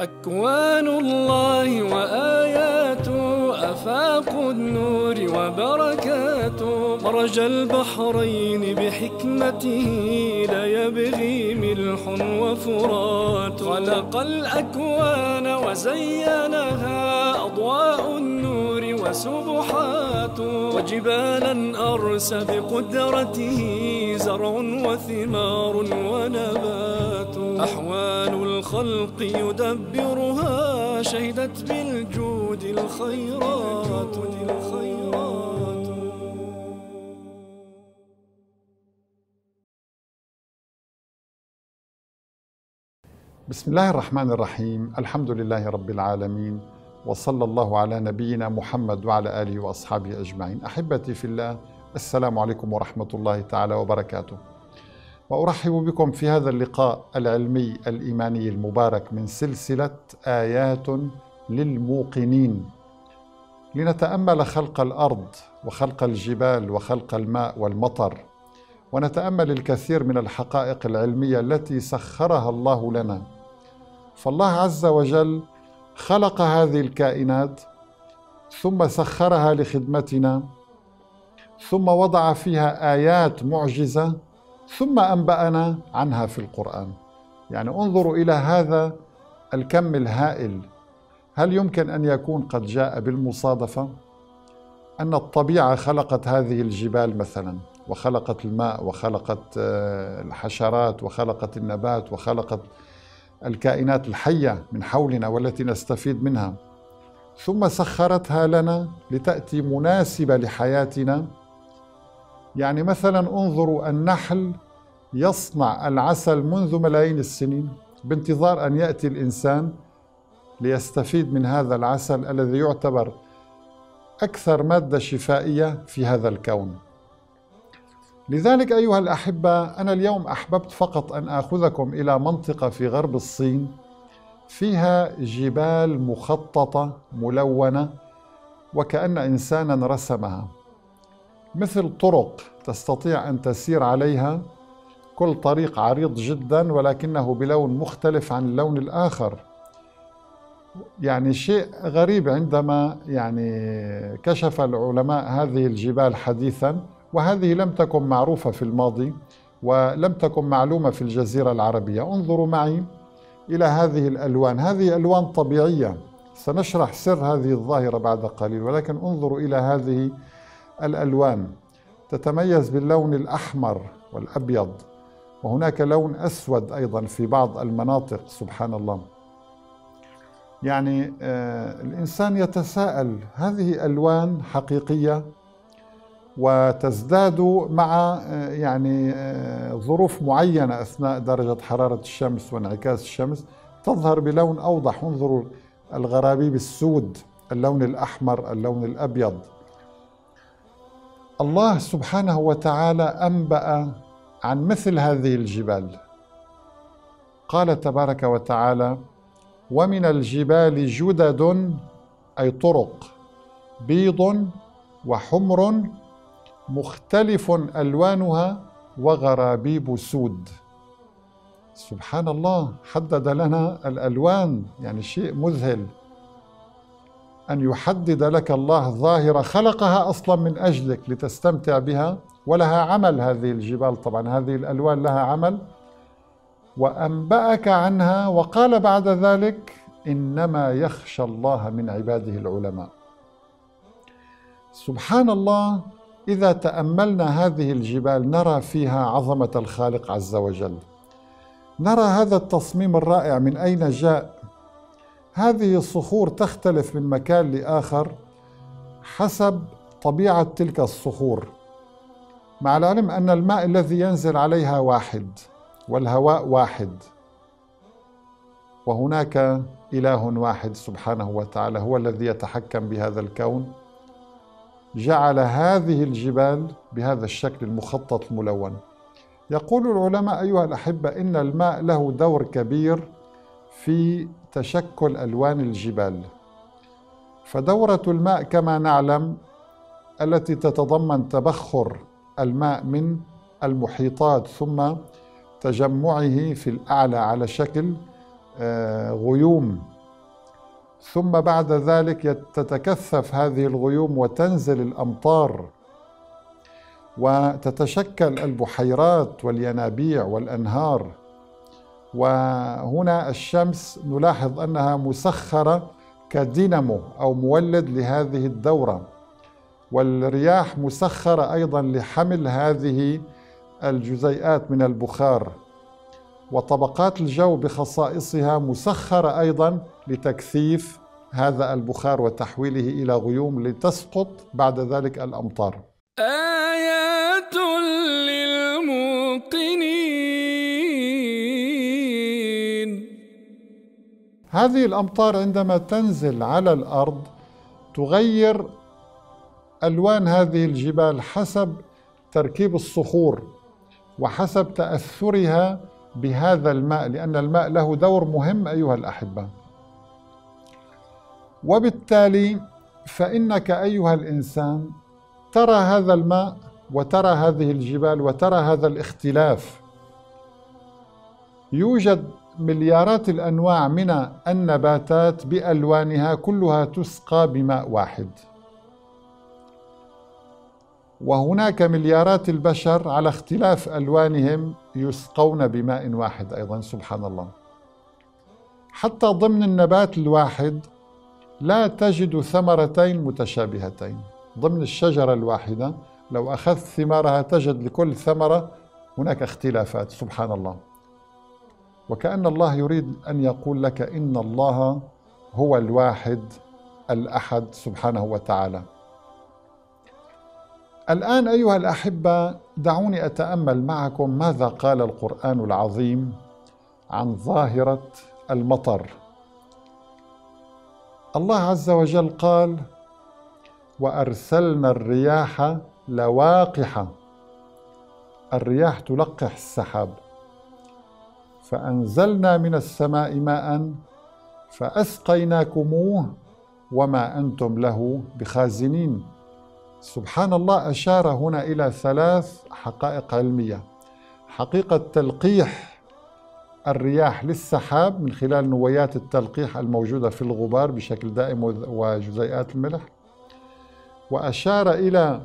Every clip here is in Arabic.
أكوان الله وآياته أفاق النور وبركاته. مرج البحرين بحكمته لا يبغي ملح وفرات. خلق الأكوان وزينها أضواء النور وسبحات. وجبالا أرس بقدرته زرع وثمار ونبات. أحوال الخلق يدبرها شهدت بالجود الخيرات الخيرات. بسم الله الرحمن الرحيم. الحمد لله رب العالمين وصلى الله على نبينا محمد وعلى آله وأصحابه أجمعين. أحبتي في الله السلام عليكم ورحمة الله تعالى وبركاته. وأرحب بكم في هذا اللقاء العلمي الإيماني المبارك من سلسلة آيات للموقنين. لنتأمل خلق الأرض وخلق الجبال وخلق الماء والمطر ونتأمل الكثير من الحقائق العلمية التي سخرها الله لنا. فالله عز وجل خلق هذه الكائنات ثم سخرها لخدمتنا ثم وضع فيها آيات معجزة ثم أنبأنا عنها في القرآن. يعني انظروا إلى هذا الكم الهائل. هل يمكن أن يكون قد جاء بالمصادفة؟ أن الطبيعة خلقت هذه الجبال مثلا وخلقت الماء وخلقت الحشرات وخلقت النبات وخلقت الكائنات الحية من حولنا والتي نستفيد منها. ثم سخرتها لنا لتأتي مناسبة لحياتنا. يعني مثلا انظروا النحل يصنع العسل منذ ملايين السنين. بانتظار أن يأتي الإنسان ليستفيد من هذا العسل الذي يعتبر أكثر مادة شفائية في هذا الكون. لذلك أيها الأحبة أنا اليوم أحببت فقط أن آخذكم إلى منطقة في غرب الصين فيها جبال مخططة ملونة وكأن إنسانا رسمها. مثل طرق تستطيع أن تسير عليها كل طريق عريض جدا ولكنه بلون مختلف عن اللون الآخر. يعني شيء غريب عندما يعني كشف العلماء هذه الجبال حديثا. وهذه لم تكن معروفة في الماضي ولم تكن معلومة في الجزيرة العربية. انظروا معي إلى هذه الألوان. هذه ألوان طبيعية. سنشرح سر هذه الظاهرة بعد قليل ولكن انظروا إلى هذه الألوان. تتميز باللون الأحمر والأبيض وهناك لون أسود أيضا في بعض المناطق سبحان الله. يعني آه الإنسان يتساءل هذه ألوان حقيقية؟ وتزداد مع آه يعني آه ظروف معينة أثناء درجة حرارة الشمس وانعكاس الشمس. تظهر بلون أوضح انظروا الغرابيب السود اللون الأحمر اللون الأبيض. الله سبحانه وتعالى أنبأ عن مثل هذه الجبال. قال تبارك وتعالى ومن الجبال جدد أي طرق بيض وحمر مختلف ألوانها وغرابيب سود. سبحان الله حدد لنا الألوان يعني شيء مذهل. أن يحدد لك الله ظاهرة خلقها أصلا من أجلك لتستمتع بها ولها عمل هذه الجبال. طبعا هذه الألوان لها عمل. وأنبأك عنها وقال بعد ذلك إنما يخشى الله من عباده العلماء. سبحان الله إذا تأملنا هذه الجبال نرى فيها عظمة الخالق عز وجل. نرى هذا التصميم الرائع من أين جاء. هذه الصخور تختلف من مكان لآخر حسب طبيعة تلك الصخور. مع العلم أن الماء الذي ينزل عليها واحد والهواء واحد. وهناك إله واحد سبحانه وتعالى هو الذي يتحكم بهذا الكون. جعل هذه الجبال بهذا الشكل المخطط الملون يقول العلماء أيها الأحبة إن الماء له دور كبير في تشكل ألوان الجبال. فدورة الماء كما نعلم التي تتضمن تبخر الماء من المحيطات ثم تجمعه في الأعلى على شكل آه، غيوم. ثم بعد ذلك تتكثف هذه الغيوم وتنزل الأمطار وتتشكل البحيرات والينابيع والأنهار. وهنا الشمس نلاحظ أنها مسخرة كدينامو أو مولد لهذه الدورة والرياح مسخرة أيضا لحمل هذه الجزيئات من البخار. وطبقات الجو بخصائصها مسخرة أيضا لتكثيف هذا البخار وتحويله إلى غيوم لتسقط بعد ذلك الأمطار. آيات للموقنين. هذه الأمطار عندما تنزل على الأرض تغير ألوان هذه الجبال حسب تركيب الصخور وحسب تأثرها بهذا الماء لأن الماء له دور مهم أيها الأحبة. وبالتالي فإنك أيها الإنسان ترى هذا الماء وترى هذه الجبال وترى هذا الاختلاف. يوجد مليارات الأنواع من النباتات بألوانها كلها تسقى بماء واحد. وهناك مليارات البشر على اختلاف ألوانهم يسقون بماء واحد أيضا سبحان الله. حتى ضمن النبات الواحد لا تجد ثمرتين متشابهتين. ضمن الشجرة الواحدة لو أخذت ثمارها تجد لكل ثمرة هناك اختلافات سبحان الله. وكأن الله يريد أن يقول لك إن الله هو الواحد الأحد سبحانه وتعالى. الآن أيها الأحبة دعوني أتأمل معكم ماذا قال القرآن العظيم عن ظاهرة المطر. الله عز وجل قال وأرسلنا الرياح لواقح الرياح تلقح السحاب فأنزلنا من السماء ماء فأسقيناكموه وما أنتم له بخازنين. سبحان الله أشار هنا إلى ثلاث حقائق علمية. حقيقة تلقيح الرياح للسحاب من خلال نويات التلقيح الموجودة في الغبار بشكل دائم وجزيئات الملح. وأشار إلى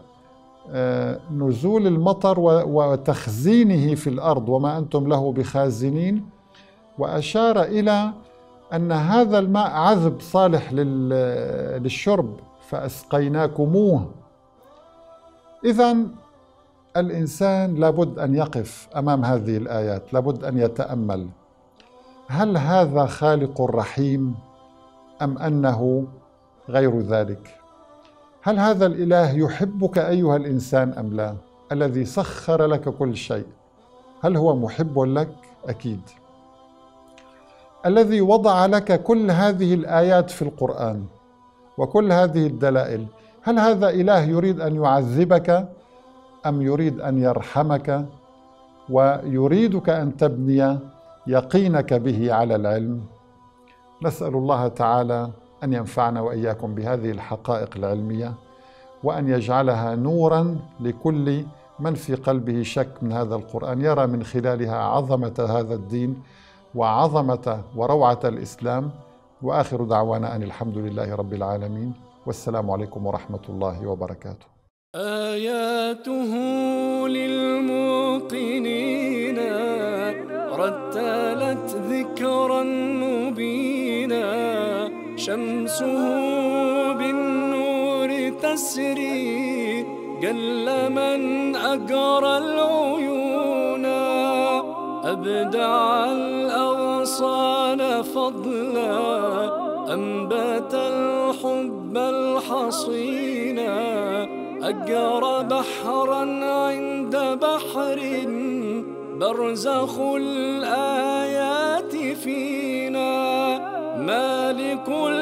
آه، نزول المطر وتخزينه في الأرض وما أنتم له بخازنين. وأشار إلى أن هذا الماء عذب صالح للشرب فأسقيناكموه. اذا الإنسان لابد أن يقف أمام هذه الآيات لابد أن يتأمل. هل هذا خالق رحيم أم أنه غير ذلك؟ هل هذا الإله يحبك أيها الإنسان أم لا؟ الذي سخر لك كل شيء هل هو محب لك؟ أكيد. الذي وضع لك كل هذه الآيات في القرآن وكل هذه الدلائل هل هذا إله يريد أن يعذبك أم يريد أن يرحمك ويريدك أن تبني يقينك به على العلم؟ نسأل الله تعالى أن ينفعنا وإياكم بهذه الحقائق العلمية وأن يجعلها نورا لكل من في قلبه شك من هذا القرآن يرى من خلالها عظمة هذا الدين وعظمة وروعة الإسلام. وآخر دعوانا أن الحمد لله رب العالمين. والسلام عليكم ورحمة الله وبركاته. آياته للموقنين رتلت ذكرا مبينا شمسه بالنور تسري قل من أقرى العيون. أبدع الأغصان فضلا أنبت الحب الحصينا أقرى بحرا عند بحر برزخ الآيات فينا مالك الأقدار